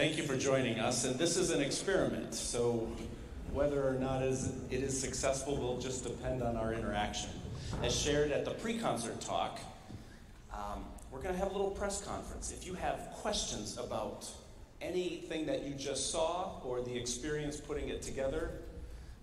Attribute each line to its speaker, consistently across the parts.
Speaker 1: Thank you for joining us. And this is an experiment, so whether or not it is successful will just depend on our interaction. As shared at the pre concert talk, um, we're going to have a little press conference. If you have questions about anything that you just saw or the experience putting it together,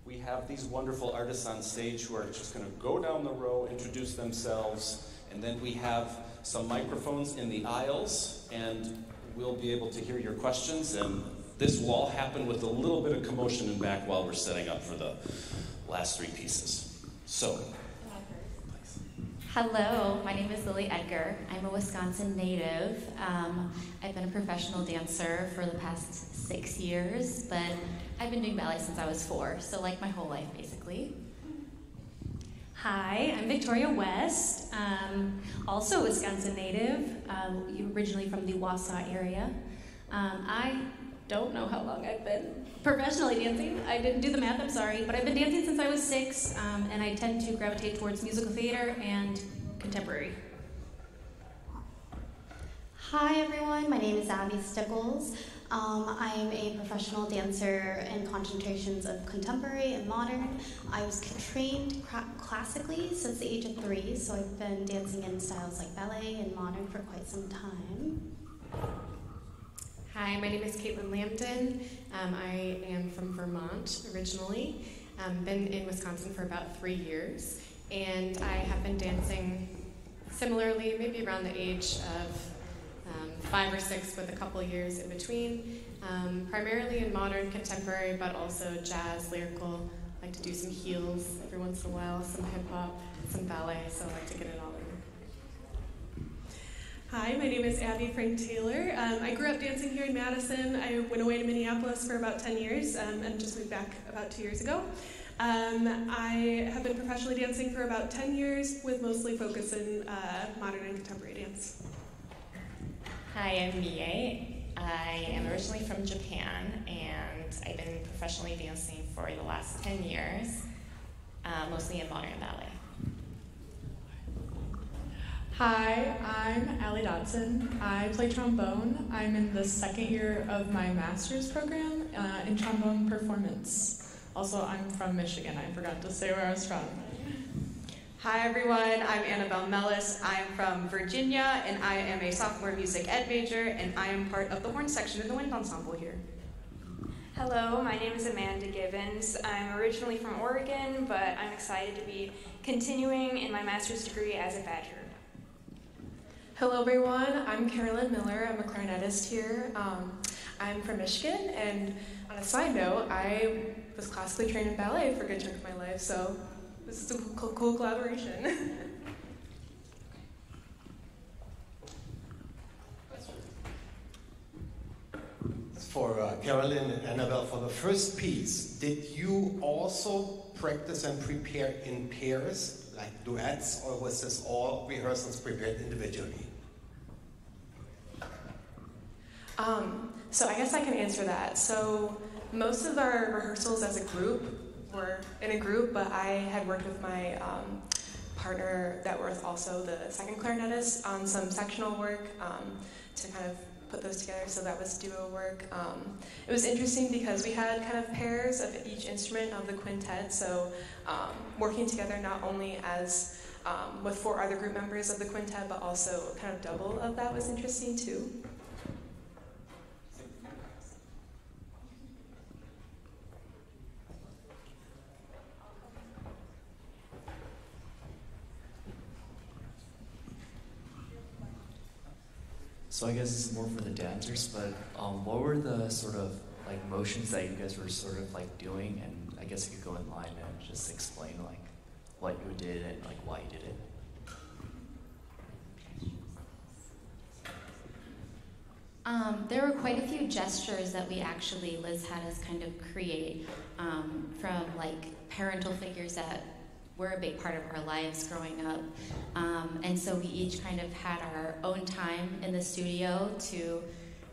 Speaker 1: we have these wonderful artists on stage who are just going to go down the row, introduce themselves, and then we have some microphones in the aisles, and we'll be able to hear your questions. And this will all happen with a little bit of commotion in back while we're setting up for the last three pieces. So,
Speaker 2: Hello, my name is Lily Edgar. I'm a Wisconsin native. Um, I've been a professional dancer for the past six years, but I've been doing ballet since I was four, so like my whole life basically.
Speaker 3: Hi, I'm Victoria West, um, also Wisconsin native, um, originally from the Wausau area. Um, I don't know how long I've been professionally dancing. I didn't do the math, I'm sorry, but I've been dancing since I was six, um, and I tend to gravitate towards musical theater and contemporary.
Speaker 4: Hi everyone, my name is Abbi Stickels. Um, I'm a professional dancer in concentrations of contemporary and modern. I was trained classically since the age of three, so I've been dancing in styles like ballet and modern for quite some time.
Speaker 5: Hi, my name is Caitlyn Lamdin. Um, I am from Vermont originally. Um, been in Wisconsin for about three years, and I have been dancing similarly, maybe around the age of um, five or six, with a couple years in between. Um, primarily in modern contemporary, but also jazz, lyrical. I like to do some heels every once in a while, some hip hop, some ballet. So I like to get it all in.
Speaker 6: Hi, my name is Abby Frank Taylor. Um, I grew up dancing here in Madison. I went away to Minneapolis for about 10 years um, and just moved back about two years ago. Um, I have been professionally dancing for about 10 years with mostly focus in uh, modern and contemporary dance.
Speaker 7: Hi, I'm Miye. I am originally from Japan and I've been professionally dancing for the last 10 years, uh, mostly in modern ballet.
Speaker 8: Hi, I'm Allie Dodson. I play trombone. I'm in the second year of my master's program uh, in trombone performance. Also, I'm from Michigan. I forgot to say where I was from.
Speaker 9: Hi everyone, I'm Annabelle Mellis. I am from Virginia and I am a sophomore music ed major and I am part of the horn section in the wind ensemble here.
Speaker 10: Hello, my name is Amanda Gibbons. I'm originally from Oregon, but I'm excited to be continuing in my master's degree as a badger.
Speaker 11: Hello, everyone. I'm Carolyn Miller. I'm a clarinetist here. Um, I'm from Michigan, and on a side note, I was classically trained in ballet for a good chunk of my life, so this is a cool, cool collaboration.
Speaker 12: for uh, Carolyn and Annabelle, for the first piece, did you also practice and prepare in pairs, like duets, or was this all rehearsals prepared individually?
Speaker 11: Um, so I guess I can answer that. So most of our rehearsals as a group were in a group, but I had worked with my um, partner that was also the second clarinetist on some sectional work um, to kind of put those together. So that was duo work. Um, it was interesting because we had kind of pairs of each instrument of the quintet. So um, working together not only as um, with four other group members of the quintet, but also kind of double of that was interesting too.
Speaker 13: So I guess this is more for the dancers, but um, what were the sort of like motions that you guys were sort of like doing? And I guess you could go in line and just explain like what you did and like why you did it.
Speaker 2: Um, there were quite a few gestures that we actually, Liz had us kind of create um, from like parental figures that were a big part of our lives growing up. Um, and so we each kind of had our own time in the studio to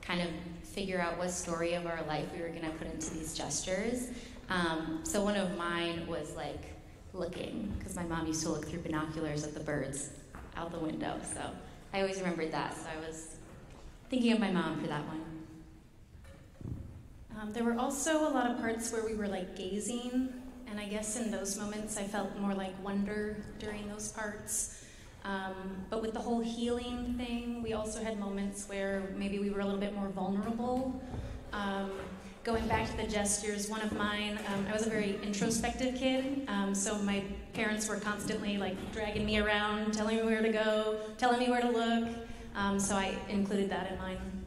Speaker 2: kind of figure out what story of our life we were going to put into these gestures. Um, so one of mine was like looking, because my mom used to look through binoculars at the birds out the window. So I always remembered that. So I was thinking of my mom for that one.
Speaker 3: Um, there were also a lot of parts where we were like gazing, and I guess in those moments I felt more like wonder during those parts. Um, but with the whole healing thing, we also had moments where maybe we were a little bit more vulnerable. Um, going back to the gestures, one of mine, um, I was a very introspective kid, um, so my parents were constantly like dragging me around, telling me where to go, telling me where to look. Um, so I included that in mine.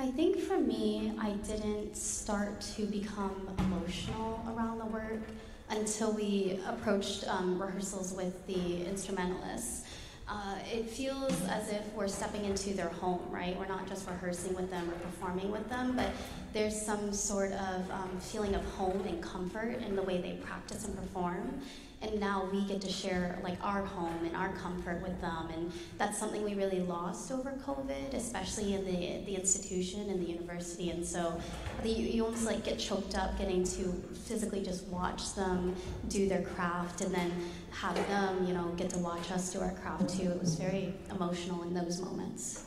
Speaker 4: I think for me, I didn't start to become emotional around the work until we approached um, rehearsals with the instrumentalists. Uh, it feels as if we're stepping into their home, right? We're not just rehearsing with them or performing with them, but there's some sort of um, feeling of home and comfort in the way they practice and perform and now we get to share like our home and our comfort with them. And that's something we really lost over covid especially in the the institution and the university. And so the, you almost like get choked up getting to physically just watch them do their craft and then have them you know get to watch us do our craft too. It was very emotional in those moments.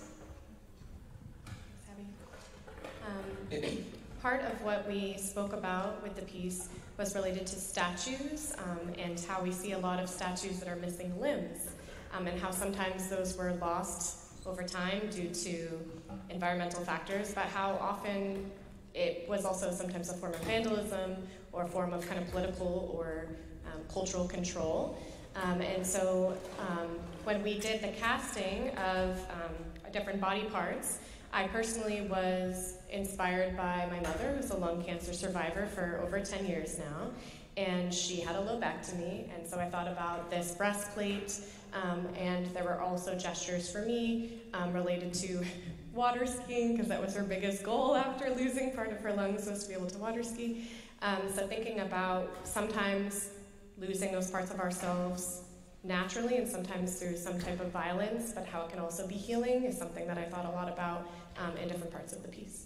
Speaker 5: Um, part of what we spoke about with the piece was related to statues um, and how we see a lot of statues that are missing limbs um, and how sometimes those were lost over time due to environmental factors, but how often it was also sometimes a form of vandalism or a form of kind of political or um, cultural control. Um, and so um, when we did the casting of um, different body parts, I personally was inspired by my mother, who's a lung cancer survivor for over 10 years now, and she had a lobectomy, and so I thought about this breastplate, um, and there were also gestures for me um, related to water skiing, because that was her biggest goal after losing part of her lungs was to be able to water ski. Um, so thinking about sometimes losing those parts of ourselves naturally and sometimes through some type of violence, but how it can also be healing is something that I thought a lot about um, in different parts of the piece.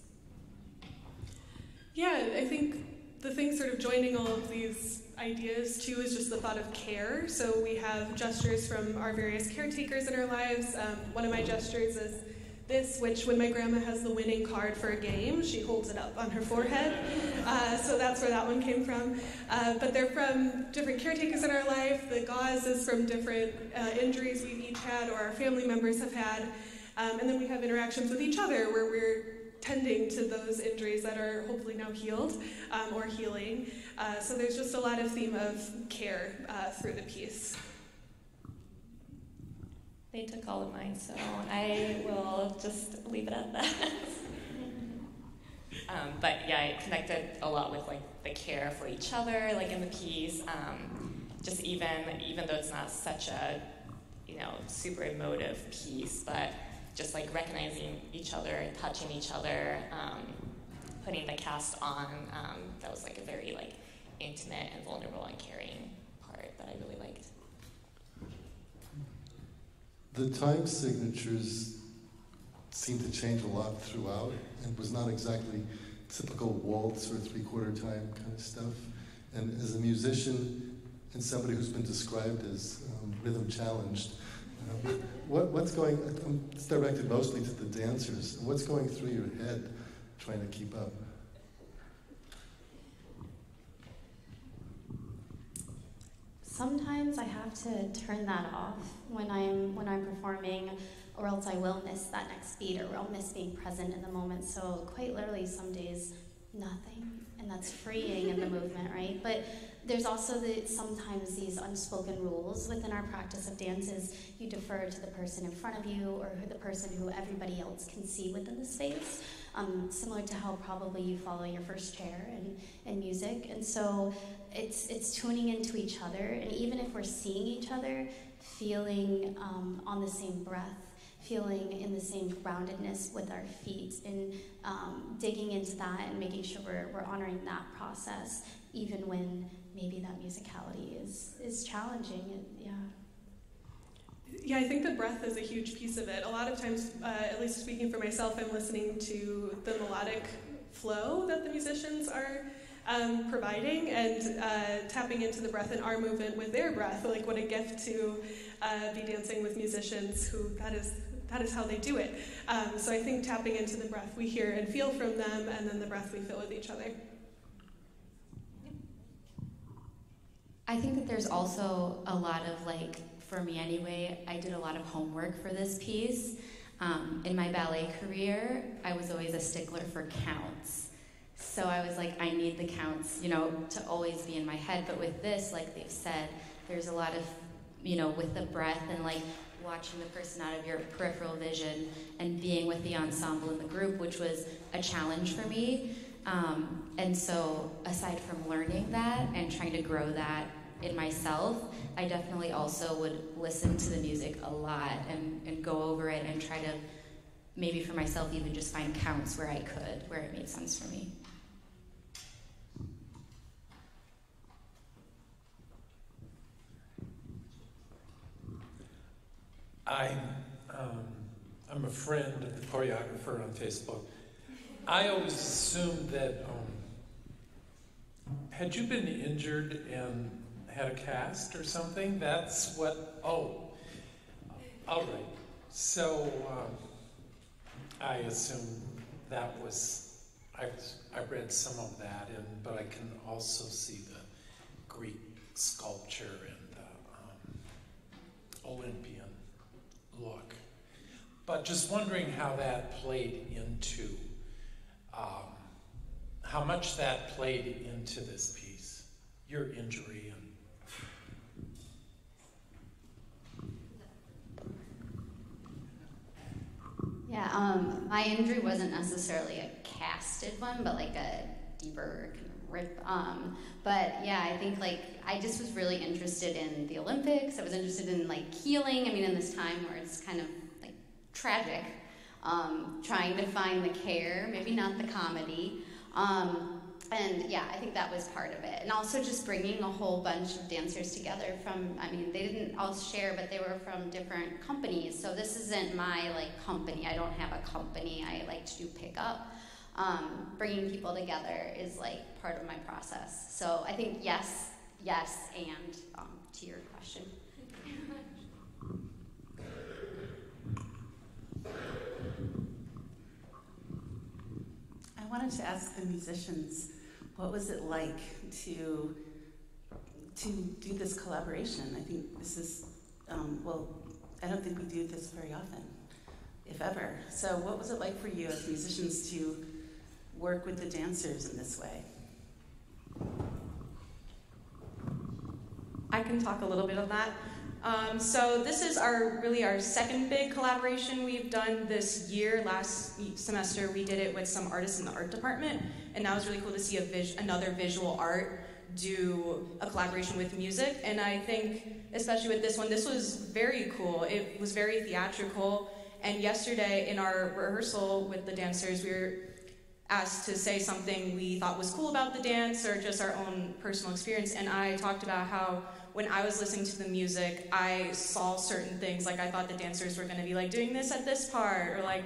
Speaker 6: Yeah, I think the thing sort of joining all of these ideas too is just the thought of care. So we have gestures from our various caretakers in our lives. Um, one of my gestures is this, which when my grandma has the winning card for a game, she holds it up on her forehead. Uh, so that's where that one came from. Uh, but they're from different caretakers in our life. The gauze is from different uh, injuries we've each had or our family members have had. Um, and then we have interactions with each other where we're tending to those injuries that are hopefully now healed um, or healing. Uh, so there's just a lot of theme of care uh, through the piece.
Speaker 7: They took all of mine, so I will just leave it at that. um, but yeah, I connected a lot with like the care for each other, like in the piece. Um, just even even though it's not such a you know super emotive piece, but just like recognizing each other, touching each other, um, putting the cast on. Um, that was like a very like intimate and vulnerable and caring part that I really liked.
Speaker 14: The time signatures seemed to change a lot throughout, and was not exactly typical waltz or three-quarter time kind of stuff. And as a musician and somebody who's been described as um, rhythm challenged, what, what's going, it's directed mostly to the dancers. What's going through your head trying to keep up?
Speaker 4: Sometimes I have to turn that off when I'm when I'm performing, or else I will miss that next beat, or I'll miss being present in the moment. So quite literally, some days nothing, and that's freeing in the movement, right? But there's also the, sometimes these unspoken rules within our practice of dances. you defer to the person in front of you or the person who everybody else can see within the space. Um, similar to how probably you follow your first chair in, in music. And so it's, it's tuning into each other, and even if we're seeing each other, feeling um, on the same breath feeling in the same groundedness with our feet and um, digging into that and making sure we're, we're honoring that process even when maybe that musicality is is challenging. And, yeah.
Speaker 6: Yeah, I think the breath is a huge piece of it. A lot of times, uh, at least speaking for myself, I'm listening to the melodic flow that the musicians are um, providing and uh, tapping into the breath in our movement with their breath. Like, what a gift to uh, be dancing with musicians who that is that is how they do it. Um, so I think tapping into the breath we hear and feel from them, and then the breath we feel with each other.
Speaker 2: I think that there's also a lot of like, for me anyway, I did a lot of homework for this piece. Um, in my ballet career, I was always a stickler for counts. So I was like, I need the counts, you know, to always be in my head. But with this, like they've said, there's a lot of, you know, with the breath and like watching the person out of your peripheral vision and being with the ensemble in the group, which was a challenge for me. Um, and so, aside from learning that and trying to grow that in myself, I definitely also would listen to the music a lot and, and go over it and try to maybe for myself even just find counts where I could, where it made sense for me.
Speaker 15: I'm, um, I'm a friend of the choreographer on Facebook. I always assumed that um, had you been injured and had a cast or something, that's what. Oh, all right. So um, I assume that was. I. I read some of that, and but I can also see the Greek sculpture and the um, Olympian look. But just wondering how that played into, um, how much that played into this piece, your injury and.
Speaker 16: Yeah, um, my injury wasn't necessarily a casted one, but like a deeper kind of rip. Um, but yeah, I think like I just was really interested in the Olympics. I was interested in like healing. I mean, in this time where it's kind of like tragic, um, trying to find the care, maybe not the comedy. Um, and yeah, I think that was part of it. And also just bringing a whole bunch of dancers together from, I mean, they didn't all share, but they were from different companies. So this isn't my like company. I don't have a company. I like to do pickup. Um, bringing people together is like part of my process. So I think yes, yes, and um, to your question.
Speaker 17: I wanted to ask the musicians what was it like to to do this collaboration? I think this is um, well, I don't think we do this very often, if ever. So, what was it like for you as musicians to work with the dancers in this way?
Speaker 9: I can talk a little bit on that. Um, so this is our really our second big collaboration we've done this year. Last semester we did it with some artists in the art department, and that was really cool to see a vis- another visual art do a collaboration with music. And I think, especially with this one, this was very cool. It was very theatrical. And yesterday in our rehearsal with the dancers, we were asked to say something we thought was cool about the dance or just our own personal experience. And I talked about how when I was listening to the music, I saw certain things. Like I thought the dancers were going to be like doing this at this part, or like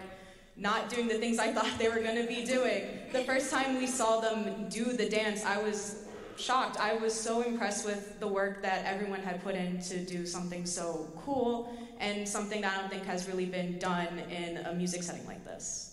Speaker 9: not doing the things I thought they were going to be doing. The first time we saw them do the dance, I was shocked. I was so impressed with the work that everyone had put in to do something so cool and something that I don't think has really been done in a music setting like this.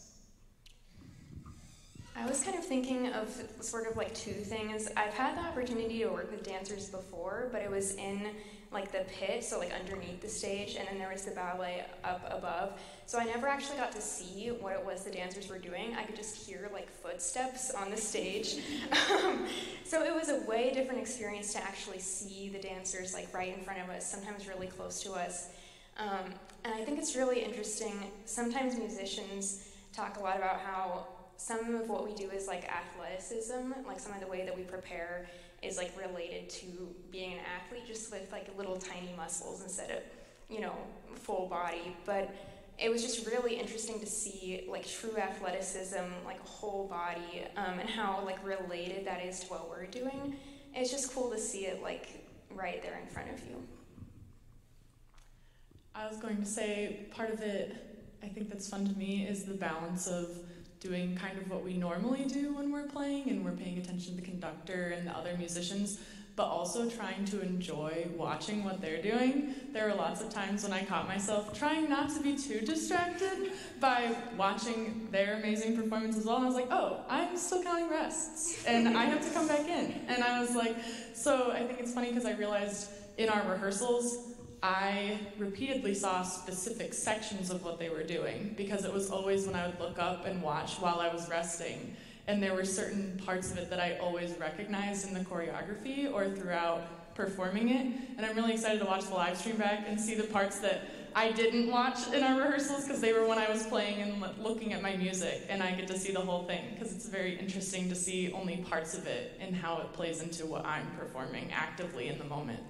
Speaker 10: I was kind of thinking of sort of like two things. I've had the opportunity to work with dancers before, but it was in like the pit, so like underneath the stage, and then there was the ballet up above. So I never actually got to see what it was the dancers were doing. I could just hear like footsteps on the stage. Um, so it was a way different experience to actually see the dancers like right in front of us, sometimes really close to us. Um, and I think it's really interesting. Sometimes musicians talk a lot about how some of what we do is like athleticism, like some of the way that we prepare is like related to being an athlete, just with like little tiny muscles instead of, you know, full body. But it was just really interesting to see like true athleticism, like whole body, um, and how like related that is to what we're doing. It's just cool to see it like right there in front of you.
Speaker 8: I was going to say part of it, I think that's fun to me, is the balance of doing kind of what we normally do when we're playing and we're paying attention to the conductor and the other musicians, but also trying to enjoy watching what they're doing. There were lots of times when I caught myself trying not to be too distracted by watching their amazing performance as well. And I was like, oh, I'm still counting rests, and I have to come back in. And I was like, so I think it's funny because I realized in our rehearsals, I repeatedly saw specific sections of what they were doing because it was always when I would look up and watch while I was resting. And there were certain parts of it that I always recognized in the choreography or throughout performing it. And I'm really excited to watch the live stream back and see the parts that I didn't watch in our rehearsals because they were when I was playing and looking at my music. And I get to see the whole thing because it's very interesting to see only parts of it and how it plays into what I'm performing actively in the moment.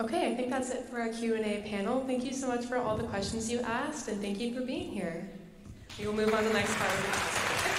Speaker 11: Okay, I think that's it for our Q&A panel. Thank you so much for all the questions you asked, and thank you for being here. We will move on to the next part